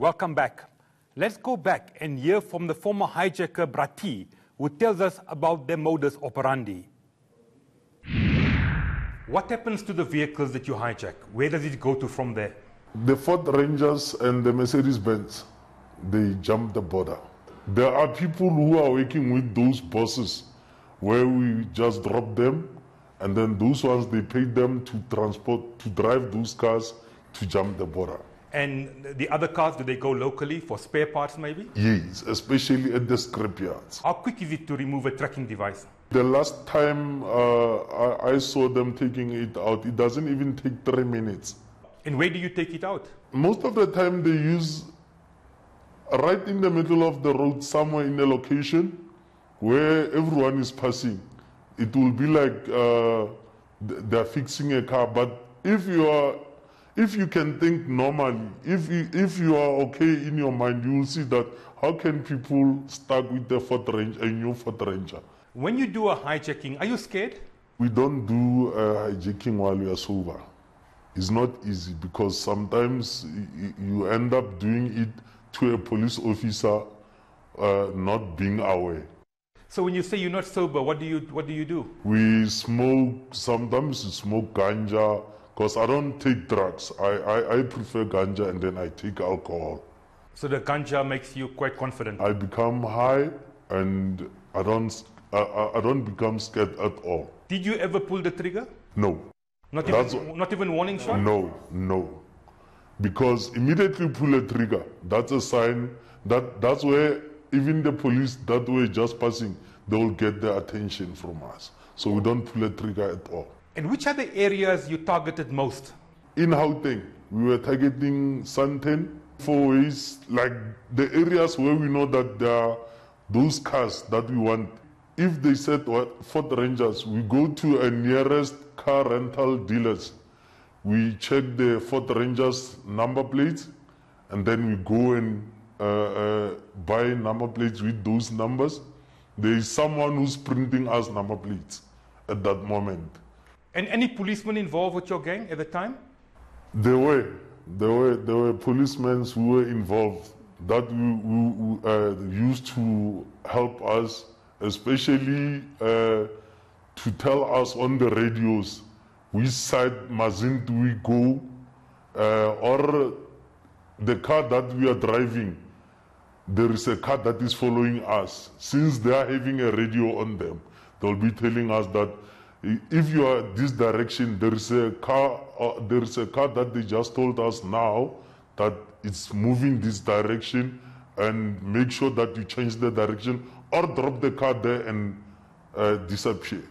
Welcome back. Let's go back and hear from the former hijacker Bra T, who tells us about their modus operandi. What happens to the vehicles that you hijack? Where does it go to from there? The Ford Rangers and the Mercedes Benz, they jump the border. There are people who are working with those bosses where we just drop them and then those ones they pay them to transport to drive those cars to jump the border. And the other cars, do they go locally for spare parts maybe? Yes, especially at the scrapyards. How quick is it to remove a tracking device? The last time uh, I, I saw them taking it out, it doesn't even take three minutes. And where do you take it out? Most of the time they use right in the middle of the road, somewhere in a location where everyone is passing. It will be like uh, they're fixing a car. But if you are, if you can think normally, if you, if you are okay in your mind, you will see that how can people start with the Ford Ranger, a new Ford Ranger? When you do a hijacking, are you scared? We don't do uh, hijacking while we are sober. It's not easy because sometimes you end up doing it to a police officer uh, not being aware. So when you say you're not sober, what do you what do you do? We smoke, sometimes we smoke ganja because I don't take drugs. I, I, I prefer ganja and then I take alcohol. So the ganja makes you quite confident. I become high and I don't, I- I, don't become scared at all. Did you ever pull the trigger? No, Not That's- even not even warning shot? No, no. Because immediately pull a trigger. That's a sign that that's where even the police that way just passing, they will get their attention from us. So we don't pull a trigger at all. And which are the areas you targeted most? In Gauteng, we were targeting Sandton for ways like the areas where we know that there are those cars that we want. If they said what Ford Rangers, we go to a nearest car rental dealers. We check the Ford Rangers number plates, and then we go and uh, uh, buy number plates with those numbers. There is someone who's printing us number plates at that moment. And any policemen involved with your gang at the time? There were, there were, there were policemen who were involved that we, we, uh, used to help us, especially uh, to tell us on the radios which side mustn't we go, uh, or the car that we are driving. There is a car that is following us. Since they are having a radio on them, they'll be telling us that if you are this direction, there is a car. Uh, there is a car that they just told us now that it's moving this direction, and make sure that you change the direction or drop the car there and uh, disappear.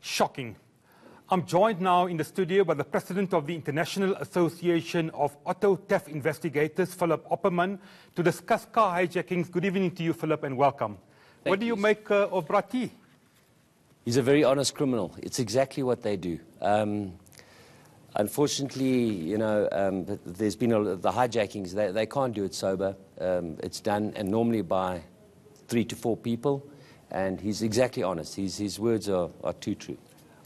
Shocking. I'm joined now in the studio by the president of the International Association of Auto Theft Investigators, Phillip Opperman, to discuss car hijackings. Good evening to you, Phillip, and welcome. What do you you. make uh, of Bra T? He's a very honest criminal. It's exactly what they do. Um, unfortunately, you know, um, there's been a, the hijackings. They, they can't do it sober. Um, it's done, and normally by three to four people. And he's exactly honest. His, his words are, are too true.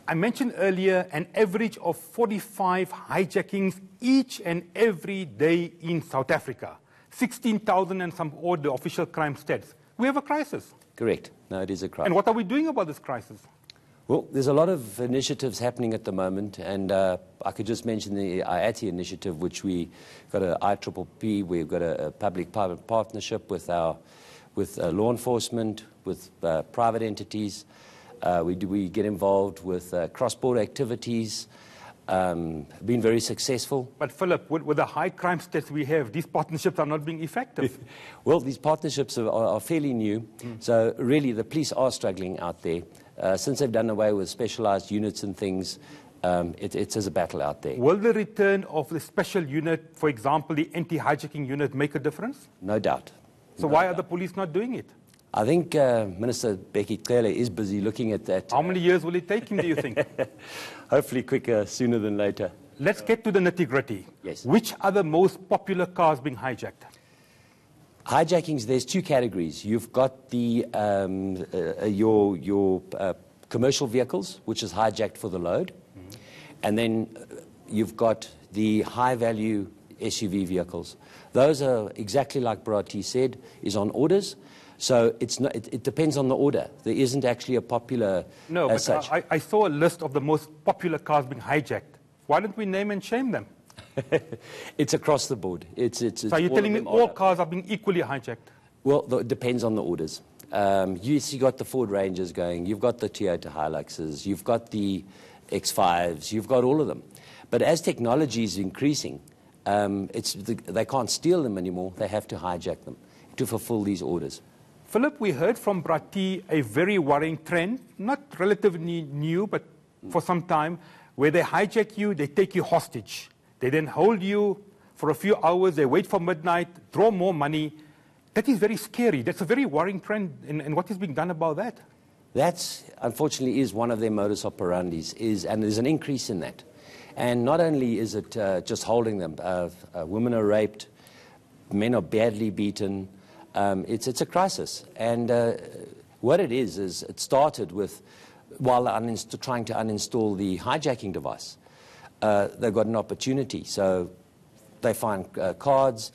I mentioned earlier an average of 45 hijackings each and every day in South Africa. 16,000 and some odd official crime stats. We have a crisis. Correct. No, it is a crime. And what are we doing about this crisis? Well, there's a lot of initiatives happening at the moment, and uh, I could just mention the IAATI initiative, which we got a IPPP, we've got a, a public-private partnership with our with uh, law enforcement, with uh, private entities. Uh, we, do, we get involved with uh, cross-border activities, um, been very successful. But Phillip, with, with the high crime stats we have, these partnerships are not being effective. Well, these partnerships are, are, fairly new, so really the police are struggling out there. Uh, since they've done away with specialized units and things, um, it, it's as a battle out there. Will the return of the special unit, for example, the anti-hijacking unit, make a difference? No doubt. So why are the police not doing it? I think uh, Minister Bheki Cele is busy looking at that. How many years will it take him, do you think? Hopefully quicker, sooner than later. Let's get to the nitty-gritty. Yes. Which are the most popular cars being hijacked? Hijackings, there's two categories. You've got the, um, uh, your, your uh, commercial vehicles, which is hijacked for the load. And then uh, you've got the high value SUV vehicles. Those are exactly like Bra T said, is on orders. So it's not, it, it, depends on the order. There isn't actually a popular no, but such. I, I saw a list of the most popular cars being hijacked. Why don't we name and shame them? it's across the board. It's, it's, it's so you're telling me all are- cars are being equally hijacked? Well, it depends on the orders. Um, you see, got the Ford Rangers going. You've got the Toyota Hiluxes. You've got the X5s. You've got all of them. But as technology is increasing, um, it's the, they can't steal them anymore. They have to hijack them to fulfill these orders. Phillip, we heard from Bra T a very worrying trend, not relatively new, but for some time, where they hijack you, they take you hostage. They then hold you for a few hours, they wait for midnight, draw more money. That is very scary. That's a very worrying trend. And, and what is being done about that? That, unfortunately, is one of their modus operandis, is, and there's an increase in that. And not only is it uh, just holding them, uh, uh, women are raped, men are badly beaten. Um, it's, it's a crisis. And uh, what it is, is it started with, while trying to uninstall the hijacking device, uh, they've got an opportunity. So they find uh, cards,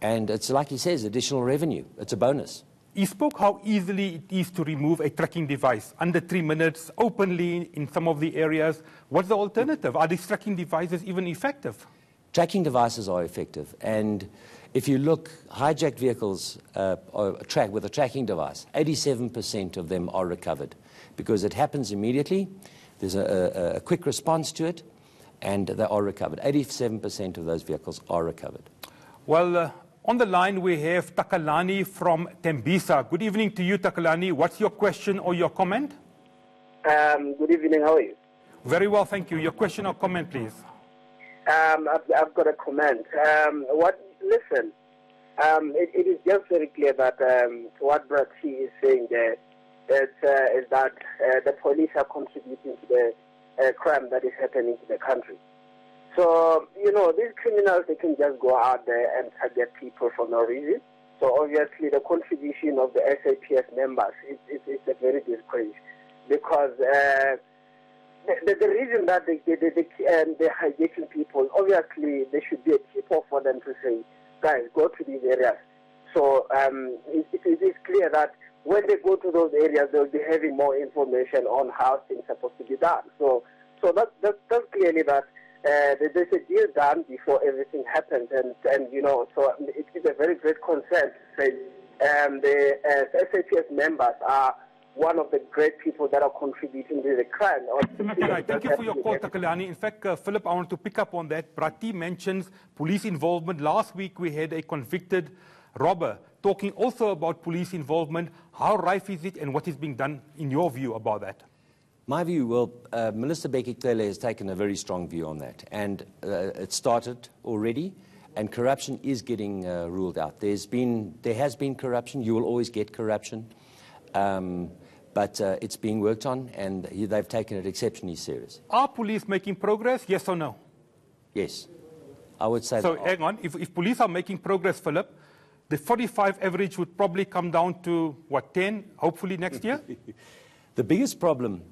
and it's like he says, additional revenue. It's a bonus. He spoke how easily it is to remove a tracking device under three minutes, openly in some of the areas. What's the alternative? Are these tracking devices even effective? Tracking devices are effective, and if you look, hijacked vehicles uh, are track with a tracking device, 87% of them are recovered because it happens immediately. There's a, a, a quick response to it, and they are recovered. 87% of those vehicles are recovered. Well, uh, on the line we have Takalani from Tembisa. Good evening to you, Takalani. What's your question or your comment? Um, good evening. How are you? Very well, thank you. Your question or comment, please. Um, I've, I've got a comment. Um, what? Listen, um, it, it is just very clear that um, what Bra T is saying there is, uh, is that uh, the police are contributing to the uh, crime that is happening in the country. So, you know, these criminals, they can just go out there and target people for no reason. So obviously the contribution of the SAPS members is, a very disgrace because uh, the, the, the reason that they, they, they, they, um, they're hijacking people, obviously there should be a tip-off for them to say, guys, go to these areas. So um, it, it is clear that when they go to those areas, they'll be having more information on how things are supposed to be done. So, so that, that, that's clearly that uh, there's a deal done before everything happens, and, and you know, so it is a very great concern to say um, the uh, SAPS members are one of the great people that are contributing to the crime. Right. Thank you for your call, Takalani. In fact, uh, Phillip, I want to pick up on that. Bra T mentions police involvement. Last week we had a convicted robber talking also about police involvement. How rife is it and what is being done, in your view, about that? My view, well, uh, Minister Bheki Cele has taken a very strong view on that, and uh, it started already, and corruption is getting uh, ruled out. There's been, there has been corruption. You will always get corruption, um, but uh, it's being worked on, and they've taken it exceptionally serious. Are police making progress? Yes or no? Yes, I would say. So hang on. If, if police are making progress, Phillip, the 45 average would probably come down to what 10, hopefully next year. The biggest problem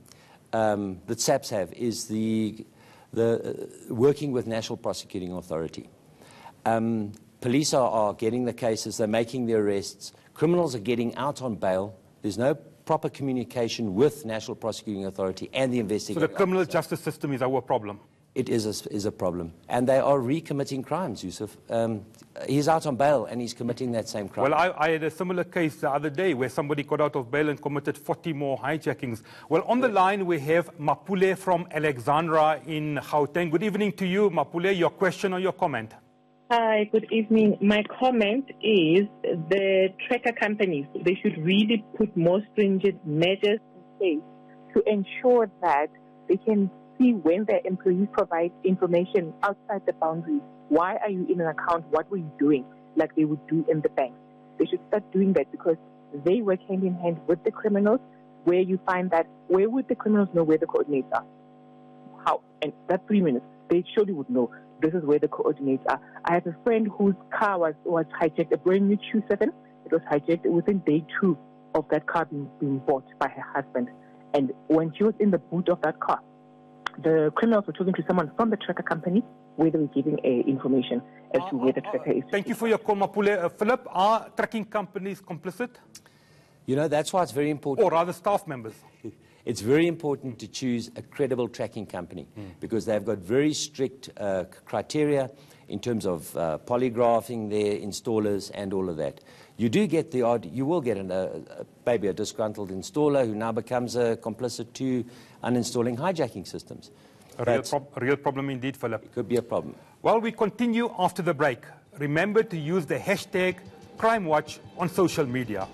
um, that SAPS have is the, the uh, working with National Prosecuting Authority. Um, police are, are getting the cases, they're making the arrests, criminals are getting out on bail. There's no proper communication with National Prosecuting Authority and the so the criminal justice system is our problem. It is a, is a problem. And they are recommitting crimes, Yusuf. Um, he's out on bail and he's committing that same crime. Well, I, I had a similar case the other day where somebody got out of bail and committed 40 more hijackings. Well, on the line we have Mapule from Alexandra in Gauteng. Good evening to you, Mapule. Your question or your comment? Hi, good evening. My comment is the tracker companies, they should really put more stringent measures in place to ensure that they can see when their employees provide information outside the boundaries. Why are you in an account? What were you doing? Like they would do in the bank. They should start doing that because they work hand in hand with the criminals where you find that where would the criminals know where the coordinates are? How? And that three minutes, they surely would know this is where the coordinates are. I have a friend whose car was, was hijacked, a brand new Q7. It was hijacked within day two of that car being, being bought by her husband. And when she was in the boot of that car, the criminals were talking to someone from the tracker company where they were giving uh, information as to where the tracker is. Thank you for your call, Mapule. Uh, Phillip, are tracking companies complicit? You know, that's why it's very important. Or rather, staff members? It's very important to choose a credible tracking company mm. because they've got very strict uh, criteria in terms of uh, polygraphing their installers and all of that. You do get the odd, you will get an, uh, maybe a disgruntled installer who now becomes a complicit to uninstalling hijacking systems. A real, prob- a real problem indeed, Philip. It could be a problem. Well, we continue after the break. Remember to use the hashtag CrimeWatch on social media.